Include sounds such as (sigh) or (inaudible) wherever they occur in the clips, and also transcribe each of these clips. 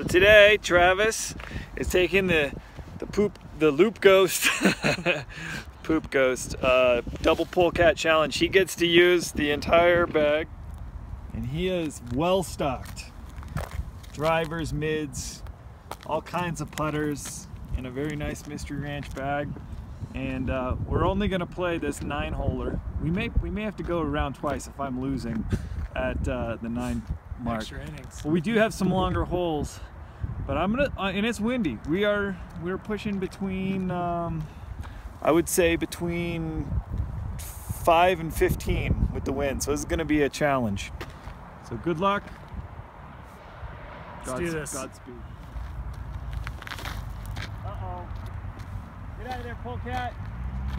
So today, Travis is taking the the poop the loop ghost (laughs) poop ghost uh, double cat challenge. He gets to use the entire bag, and he is well stocked. Drivers, mids, all kinds of putters in a very nice Mystery Ranch bag. And uh, we're only going to play this nine holer. We may we may have to go around twice if I'm losing at uh, the nine mark. Extra innings. Well, we do have some longer holes, but I'm gonna uh, and it's windy. We are we're pushing between um, I would say between five and 15 with the wind. So this is gonna be a challenge. So good luck. Let's do this. Godspeed. Uh oh. Get out of there, polecat.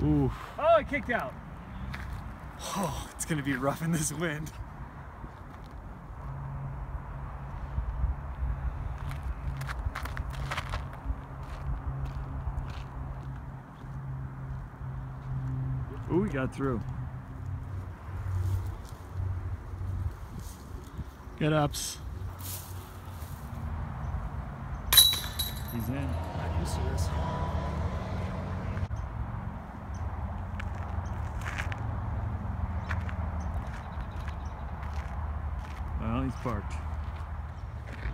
Ooh. Oh, it kicked out. Oh, (sighs) it's gonna be rough in this wind. Ooh, we got through. Good ups. He's in. Not used to this. Well, he's parked.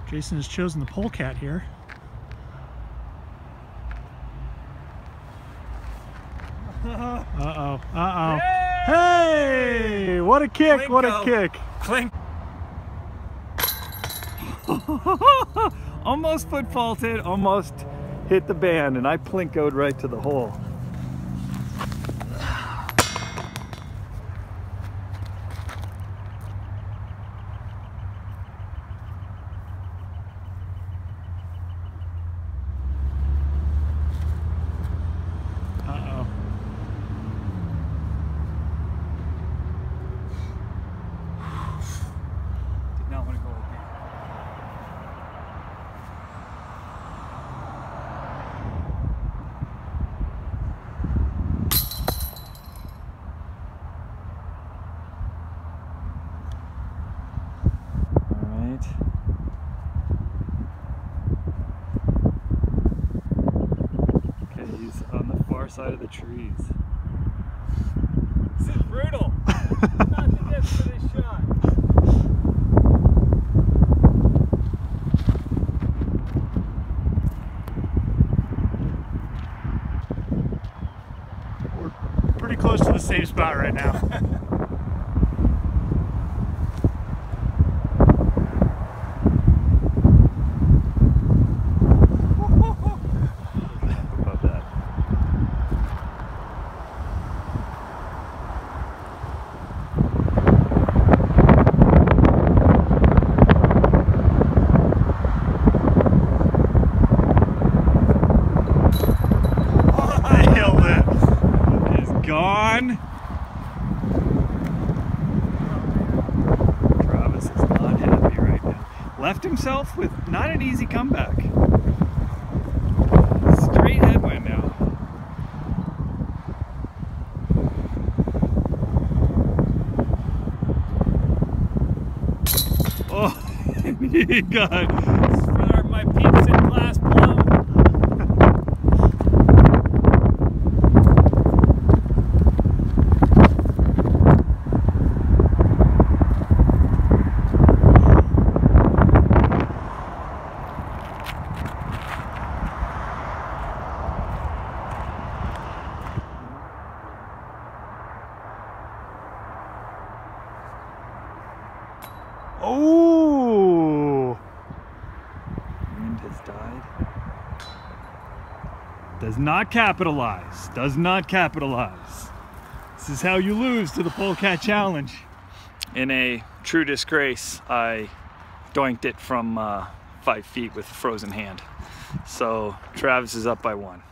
Jason has chosen the polecat here. Uh-oh. Uh-oh. Hey! What a kick! What a kick! Clink. (laughs) almost foot faulted, almost hit the band, and I plinkoed right to the hole. Uh-oh. Did not want to go again. All right. Okay, he's on the far side of the trees. This is brutal. Not to get for this shot. We're pretty close to the same spot right now. about that. Nailed it. Is gone. Travis is not happy right now. Left himself with not an easy comeback. Straight headwind now. Oh, (laughs) got for my peeps in glass blown. Oh! Wind has died. Does not capitalize. Does not capitalize. This is how you lose to the Polecat Challenge. In a true disgrace, I doinked it from uh, five feet with frozen hand. So Travis is up by one.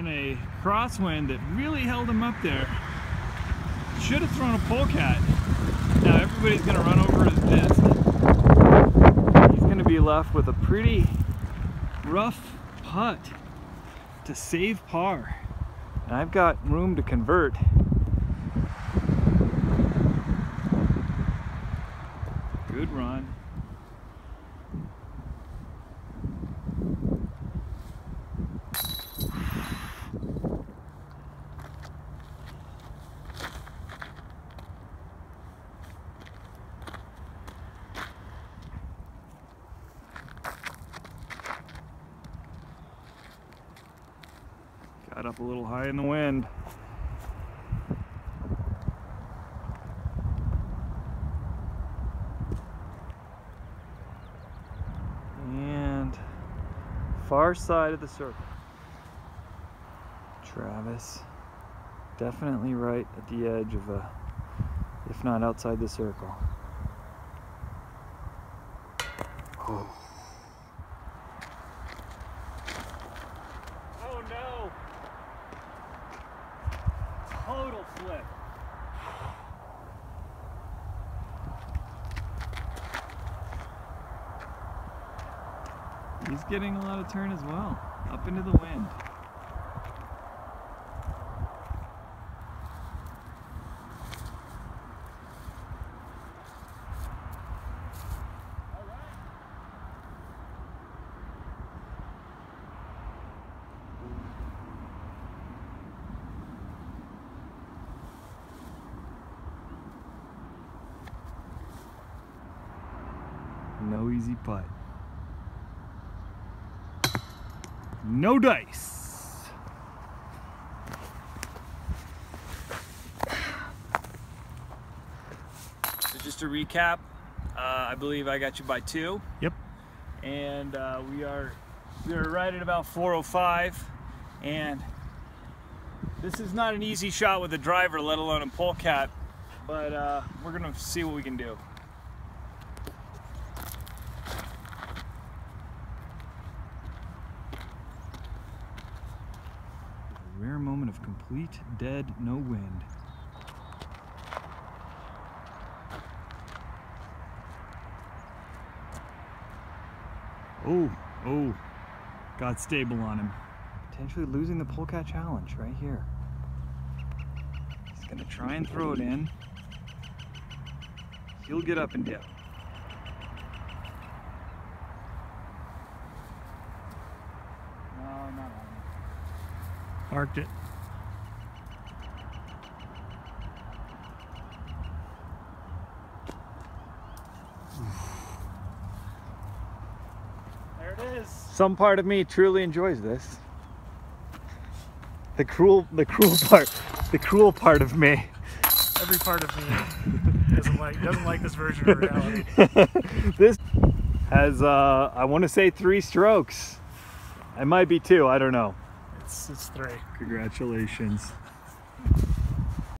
In a crosswind that really held him up there. Should have thrown a polecat Now everybody's gonna run over his disc. He's gonna be left with a pretty rough putt to save par. And I've got room to convert. Good run. Got up a little high in the wind. And far side of the circle. Travis, definitely right at the edge of a, if not outside the circle. Oh. He's getting a lot of turn as well, up into the wind. No easy putt. No dice. So just to recap, uh, I believe I got you by two. Yep. And uh, we are we are right at about 405, and this is not an easy shot with a driver, let alone a polecat. But uh, we're gonna see what we can do. Rare moment of complete dead, no wind. Oh, oh, got stable on him. Potentially losing the polecat challenge right here. He's gonna try and throw it in. He'll get up and down. No, not on him. Parked it. There it is. Some part of me truly enjoys this. The cruel, the cruel part, the cruel part of me. Every part of me doesn't like doesn't like this version of reality. (laughs) this has, uh, I want to say three strokes. It might be two, I don't know. It's it's three. Congratulations.